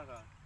Canada.